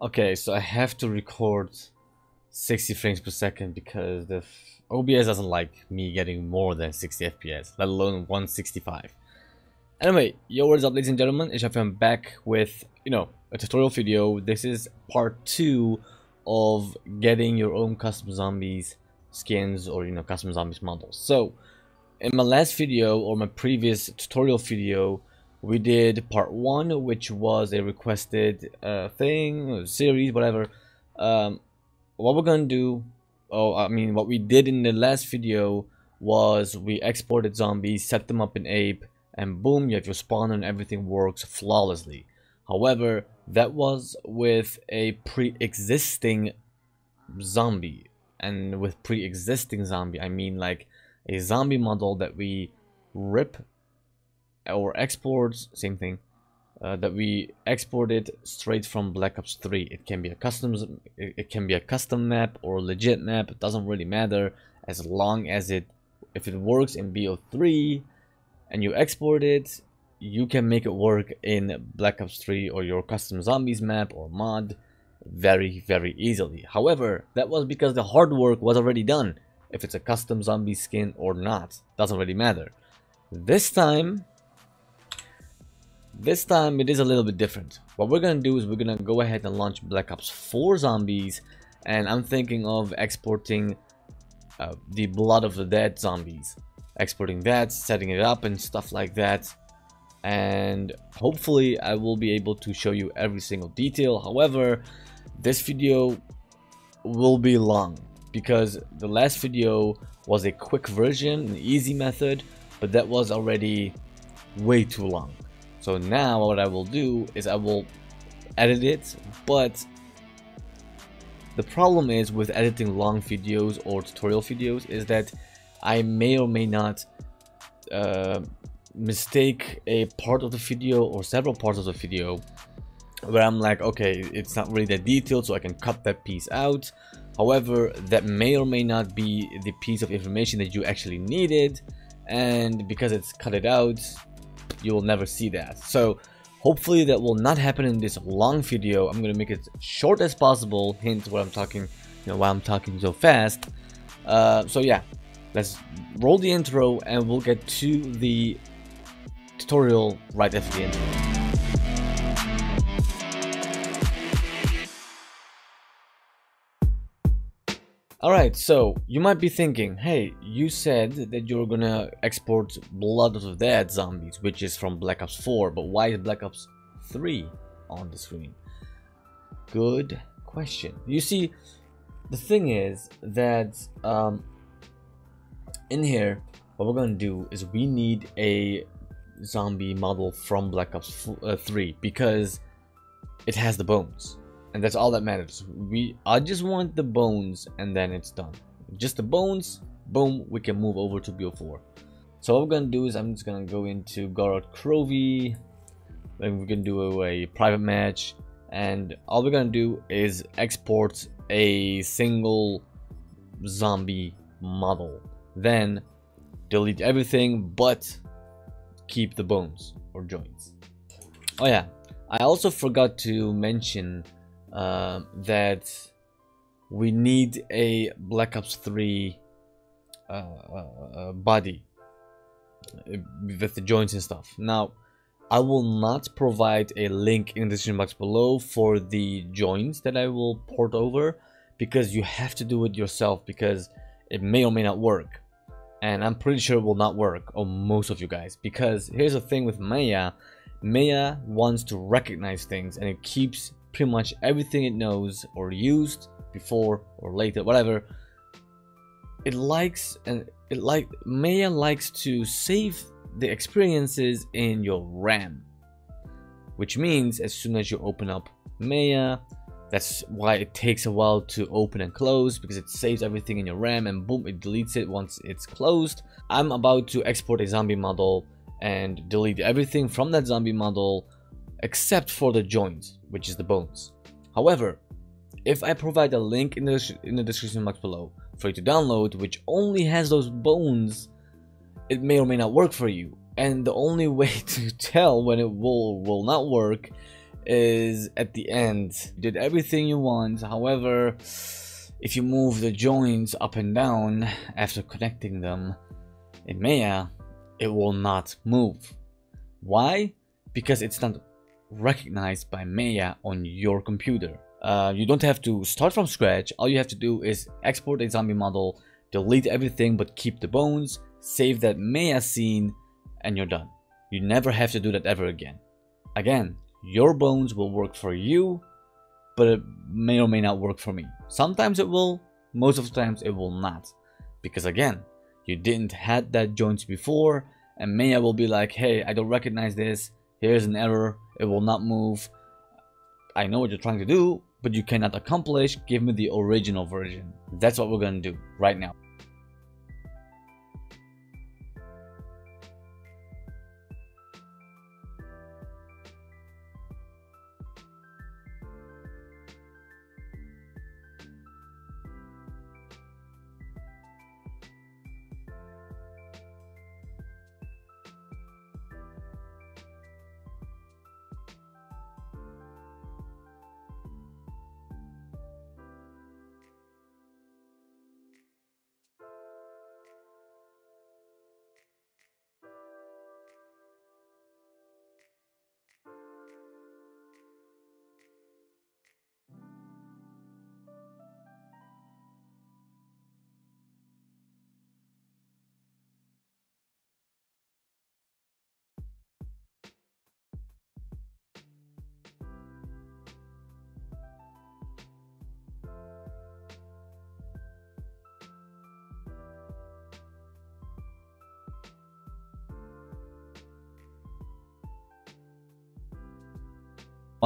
Okay, so I have to record 60 frames per second because the OBS doesn't like me getting more than 60 FPS, let alone 165. Anyway, yo what is up ladies and gentlemen, it's I'm back with, you know, a tutorial video. This is part 2 of getting your own custom zombies skins or, you know, custom zombies models. So, in my last video or my previous tutorial video, we did part one which was a requested uh, thing series whatever. Um, what we're gonna do oh I mean what we did in the last video was we exported zombies set them up in ape and boom you have your spawn and everything works flawlessly. However that was with a pre-existing zombie. And with pre-existing zombie I mean like a zombie model that we rip or exports, same thing, uh, that we exported straight from Black Ops 3. It can be a custom, it can be a custom map or legit map. It doesn't really matter as long as it, if it works in BO3 and you export it, you can make it work in Black Ops 3 or your custom zombies map or mod very very easily. However, that was because the hard work was already done. If it's a custom zombie skin or not, doesn't really matter. This time, this time it is a little bit different. What we're gonna do is we're gonna go ahead and launch Black Ops 4 Zombies and I'm thinking of exporting uh, the Blood of the Dead Zombies. Exporting that, setting it up and stuff like that. And hopefully I will be able to show you every single detail. However, this video will be long because the last video was a quick version, an easy method, but that was already way too long. So now what I will do is I will edit it, but the problem is with editing long videos or tutorial videos is that I may or may not uh, mistake a part of the video or several parts of the video where I'm like, okay, it's not really that detailed, so I can cut that piece out. However, that may or may not be the piece of information that you actually needed, and because it's cut it out, you will never see that. So hopefully that will not happen in this long video. I'm gonna make it short as possible. Hint what I'm talking, you know, why I'm talking so fast. Uh, so yeah, let's roll the intro and we'll get to the tutorial right after the intro. Alright, so you might be thinking, hey, you said that you're gonna export Blood of the Dead zombies, which is from Black Ops 4, but why is Black Ops 3 on the screen? Good question. You see, the thing is that um, in here, what we're gonna do is we need a zombie model from Black Ops uh, 3 because it has the bones and that's all that matters. We i just want the bones and then it's done. Just the bones boom we can move over to build 4 so what we're gonna do is i'm just gonna go into Gorod Krovi then we're gonna do a private match and all we're gonna do is export a single zombie model. Then delete everything but keep the bones or joints. Oh yeah i also forgot to mention uh, that we need a Black Ops 3 uh, uh, uh, body with the joints and stuff. Now, I will not provide a link in the description box below for the joints that I will port over because you have to do it yourself because it may or may not work. And I'm pretty sure it will not work on most of you guys because here's the thing with Maya. Maya wants to recognize things and it keeps pretty much everything it knows or used before or later, whatever. It likes and it like Maya likes to save the experiences in your RAM, which means as soon as you open up Maya, that's why it takes a while to open and close because it saves everything in your RAM and boom, it deletes it once it's closed. I'm about to export a zombie model and delete everything from that zombie model except for the joints, which is the bones. However, if I provide a link in the, in the description box below for you to download, which only has those bones, it may or may not work for you. And the only way to tell when it will will not work is at the end. You did everything you want, however, if you move the joints up and down after connecting them in Maya, uh, it will not move. Why? Because it's not recognized by Maya on your computer. Uh, you don't have to start from scratch. All you have to do is export a zombie model, delete everything but keep the bones, save that Maya scene, and you're done. You never have to do that ever again. Again, your bones will work for you, but it may or may not work for me. Sometimes it will, most of the times it will not. Because again, you didn't had that joints before, and Maya will be like, hey, I don't recognize this, here's an error, it will not move. I know what you're trying to do, but you cannot accomplish, give me the original version. That's what we're gonna do right now.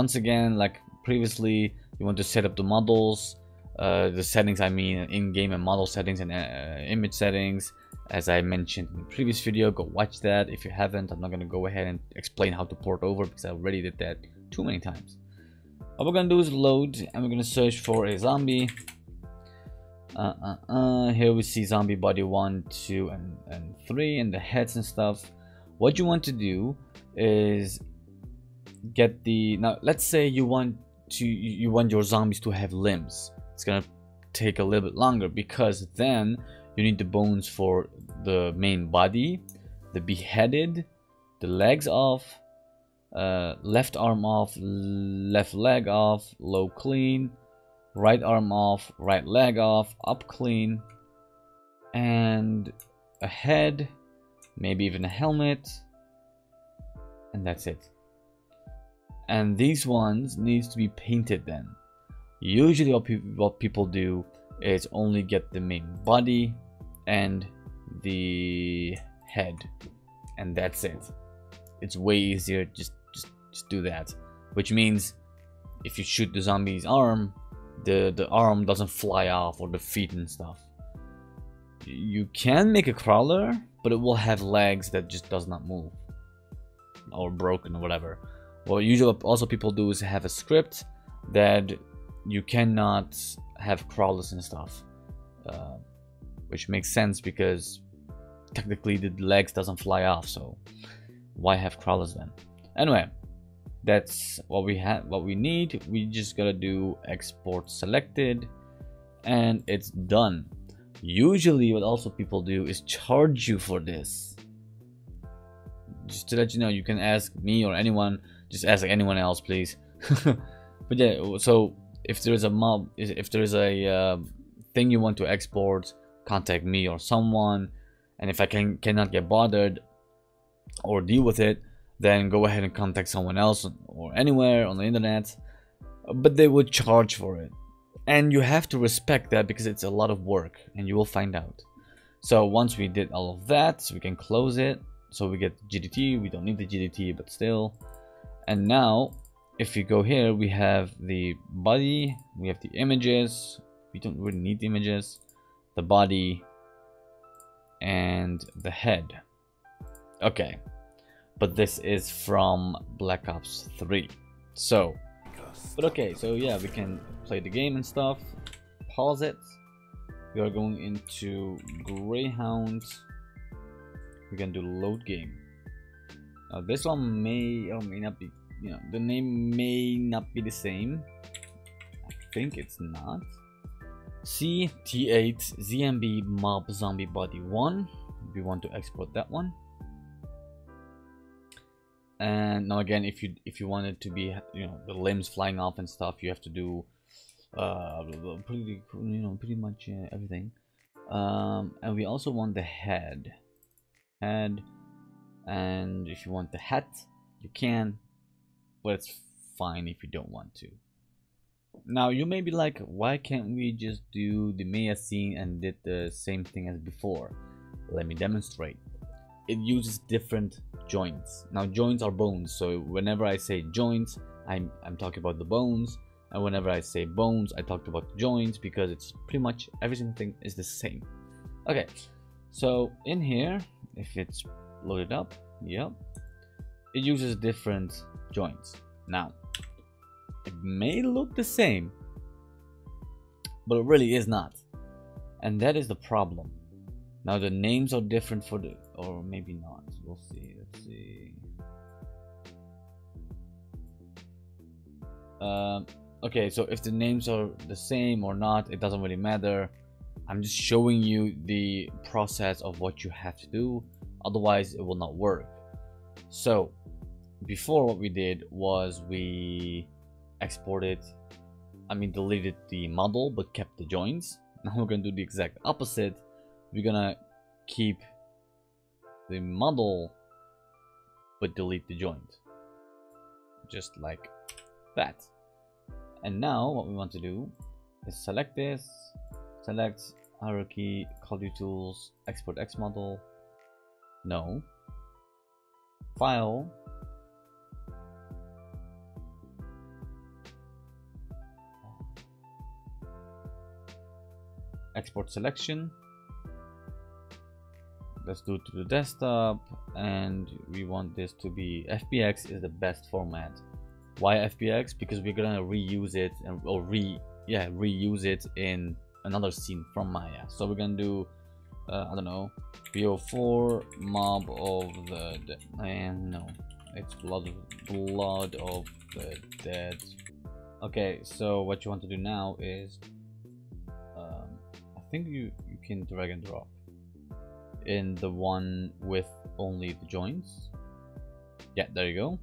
Once again like previously you want to set up the models uh, the settings I mean in-game and model settings and uh, image settings. As I mentioned in the previous video go watch that. If you haven't I'm not gonna go ahead and explain how to port over because I already did that too many times. What we're gonna do is load and we're gonna search for a zombie. Uh, uh, uh. here we see zombie body 1 2 and, and 3 and the heads and stuff. What you want to do is get the now let's say you want to you want your zombies to have limbs. It's gonna take a little bit longer because then you need the bones for the main body the beheaded the legs off uh, left arm off left leg off low clean right arm off right leg off up clean and a head maybe even a helmet and that's it and these ones needs to be painted then. Usually what, pe what people do is only get the main body and the head. And that's it. It's way easier just just just do that. Which means if you shoot the zombie's arm the the arm doesn't fly off or the feet and stuff. You can make a crawler but it will have legs that just does not move. Or broken or whatever what usually also people do is have a script that you cannot have crawlers and stuff uh, which makes sense because technically the legs doesn't fly off so why have crawlers then? Anyway that's what we have what we need. We just gotta do export selected and it's done. Usually what also people do is charge you for this. Just to let you know you can ask me or anyone just ask like anyone else please. But yeah so if there's a mob if there's a uh, thing you want to export contact me or someone. And if i can cannot get bothered or deal with it then go ahead and contact someone else or anywhere on the internet. But they would charge for it. And you have to respect that because it's a lot of work and you will find out. So once we did all of that so we can close it. So we get gdt we don't need the gdt but still and now if you go here we have the body we have the images. We don't really need the images. The body and the head. Okay. But this is from black ops 3 so but okay so yeah we can play the game and stuff. Pause it. We are going into greyhound. We can do load game now this one may or may not be you know the name may not be the same. I think it's not. C T8 ZMB Mob Zombie Body 1 we want to export that one. And now again if you if you want it to be you know the limbs flying off and stuff you have to do uh pretty you know pretty much uh, everything. Um and we also want the head. Head and if you want the hat you can but it's fine if you don't want to. Now you may be like why can't we just do the Maya scene and did the same thing as before? Let me demonstrate. It uses different joints. Now joints are bones so whenever I say joints I'm, I'm talking about the bones. And whenever I say bones I talked about joints because it's pretty much everything thing is the same. Okay so in here if it's loaded up. Yep. It uses different joints. Now it may look the same but it really is not. And that is the problem. Now the names are different for the or maybe not. We'll see. Let's see. Um, okay so if the names are the same or not it doesn't really matter. I'm just showing you the process of what you have to do otherwise it will not work. So before what we did was we exported I mean deleted the model but kept the joints now we're gonna do the exact opposite. We're gonna keep the model but delete the joint just like that. And now what we want to do is select this select hierarchy quality tools export x model no. File. Export selection. Let's do it to the desktop. And we want this to be fbx is the best format. Why fbx because we're gonna reuse it and or re yeah reuse it in another scene from maya. So we're gonna do uh, i don't know. Bo4 mob of the, the and no. It's blood blood of the dead. Okay so what you want to do now is um, i think you you can drag and drop in the one with only the joints. Yeah there you go.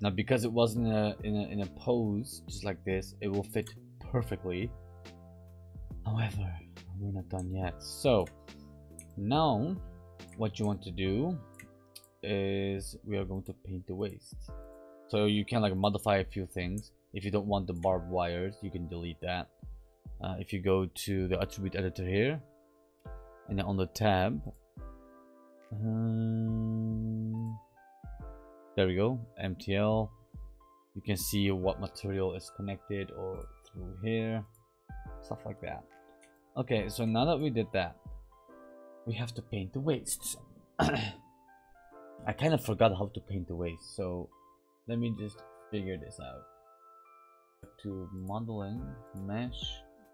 Now because it wasn't in a, in a, in a pose just like this it will fit perfectly. However we're not done yet. So now what you want to do is we are going to paint the weights so you can like modify a few things. If you don't want the barbed wires you can delete that. Uh, if you go to the attribute editor here and then on the tab um, there we go mtl you can see what material is connected or through here stuff like that okay so now that we did that we have to paint the weights I kind of forgot how to paint the weights so let me just figure this out. To modeling mesh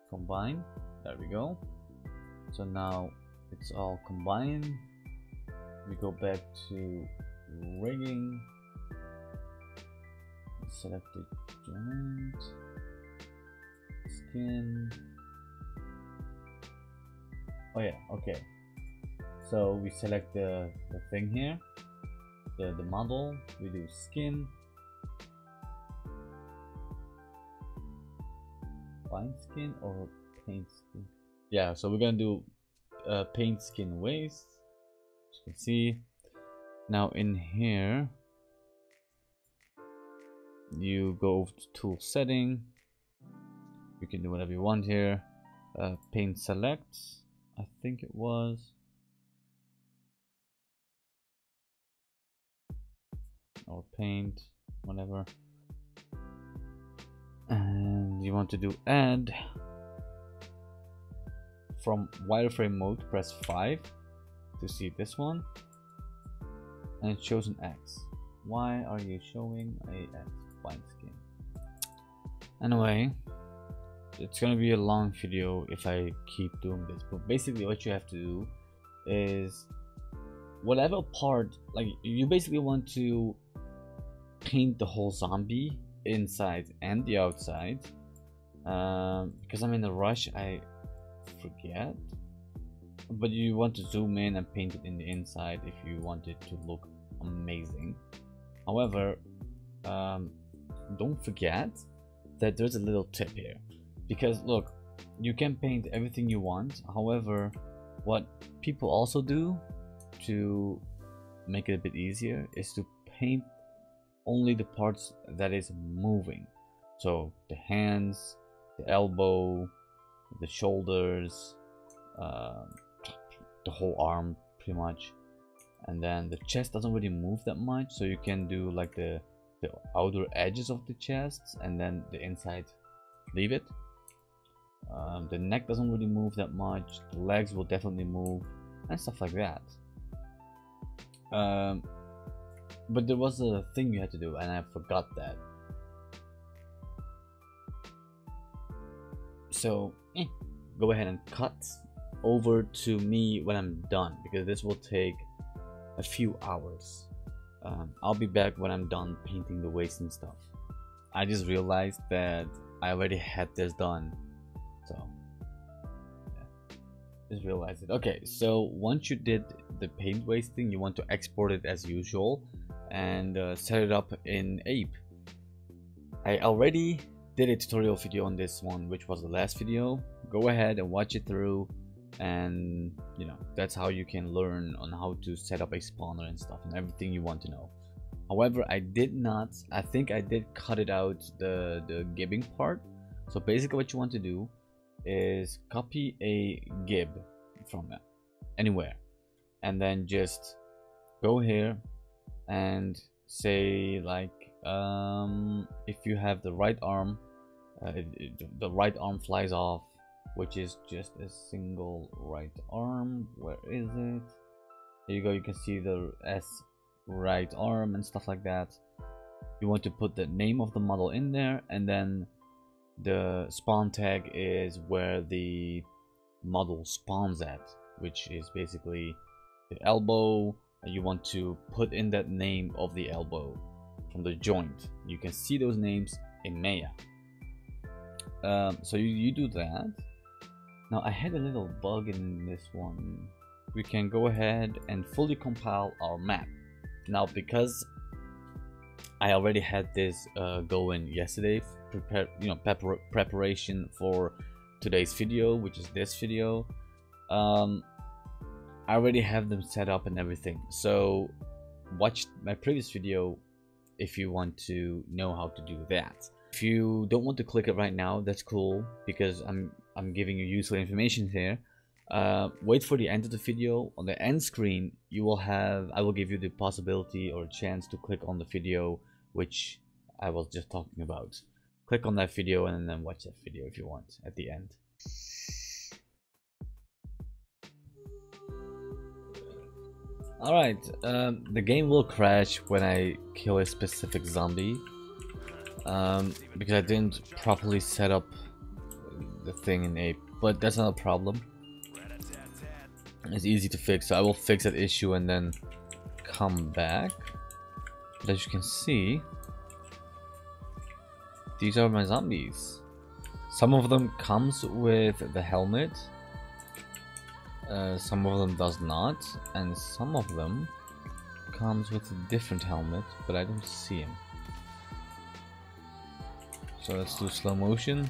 combine. There we go. So now it's all combined. We go back to rigging. Select the joint. Skin oh yeah okay. So we select the, the thing here. The, the model we do skin. Bind skin or paint skin? Yeah so we're gonna do uh, paint skin weights as you can see. Now in here you go to tool setting. You can do whatever you want here. Uh, paint select I think it was. Or paint whatever. And you want to do add. From wireframe mode press 5 to see this one. And it shows an X. Why are you showing a X bind skin anyway it's gonna be a long video if I keep doing this but basically what you have to do is whatever part like you basically want to paint the whole zombie inside and the outside um, because I'm in a rush I forget. But you want to zoom in and paint it in the inside if you want it to look amazing. However um, don't forget that there's a little tip here because look you can paint everything you want. However what people also do to make it a bit easier is to paint only the parts that is moving. So the hands the elbow the shoulders uh, the whole arm pretty much. And then the chest doesn't really move that much so you can do like the the outer edges of the chest and then the inside. Leave it um, the neck doesn't really move that much. The legs will definitely move and stuff like that. Um, but there was a thing you had to do and I forgot that. So eh, go ahead and cut over to me when I'm done because this will take a few hours. Um, I'll be back when I'm done painting the weights and stuff. I just realized that I already had this done so yeah. just realized it. Okay so once you did the paint wasting you want to export it as usual and uh, set it up in ape. I already did a tutorial video on this one which was the last video. Go ahead and watch it through and you know that's how you can learn on how to set up a spawner and stuff and everything you want to know. However i did not i think i did cut it out the the gibbing part. So basically what you want to do is copy a gib from anywhere and then just go here and say like um if you have the right arm uh, the right arm flies off which is just a single right arm where is it? Here you go you can see the s right arm and stuff like that. You want to put the name of the model in there and then the spawn tag is where the model spawns at which is basically the elbow you want to put in that name of the elbow from the joint you can see those names in Maya um, so you, you do that now I had a little bug in this one. We can go ahead and fully compile our map. Now because I already had this uh, going yesterday, prepare you know prepar preparation for today's video, which is this video. Um, I already have them set up and everything. So watch my previous video if you want to know how to do that. If you don't want to click it right now, that's cool because I'm I'm giving you useful information here. Uh, wait for the end of the video. On the end screen, you will have, I will give you the possibility or chance to click on the video which I was just talking about. Click on that video and then watch that video if you want at the end. Alright, um, the game will crash when I kill a specific zombie um, because I didn't properly set up the thing in ape but that's not a problem it's easy to fix so I will fix that issue and then come back. But as you can see these are my zombies. Some of them comes with the helmet. Uh, some of them does not. And some of them comes with a different helmet but I don't see him. So let's do slow motion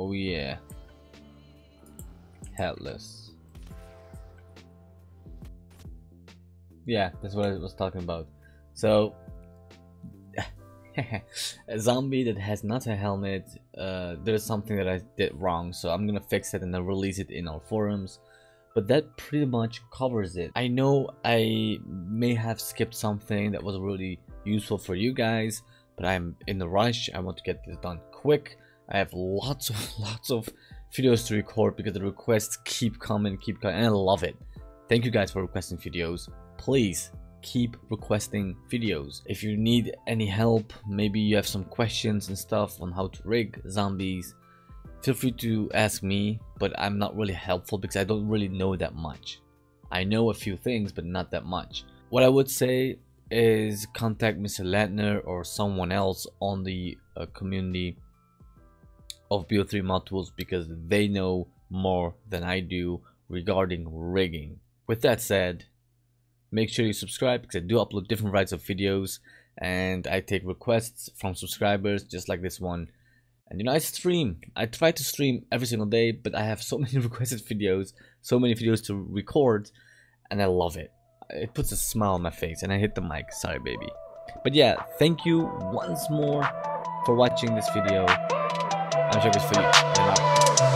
Oh yeah. Headless. Yeah, that's what I was talking about. So, a zombie that has not a helmet, uh, there's something that I did wrong, so I'm gonna fix it and then release it in our forums. But that pretty much covers it. I know I may have skipped something that was really useful for you guys, but I'm in a rush. I want to get this done quick. I have lots of lots of videos to record because the requests keep coming, keep coming, and I love it. Thank you guys for requesting videos. Please keep requesting videos. If you need any help, maybe you have some questions and stuff on how to rig zombies, feel free to ask me, but I'm not really helpful because I don't really know that much. I know a few things, but not that much. What I would say is contact Mr. Latner or someone else on the uh, community of BO3 mod tools because they know more than I do regarding rigging. With that said, make sure you subscribe because I do upload different varieties of videos and I take requests from subscribers just like this one. And you know, I stream. I try to stream every single day, but I have so many requested videos, so many videos to record, and I love it. It puts a smile on my face, and I hit the mic. Sorry, baby. But yeah, thank you once more for watching this video. I'm sure it's for you.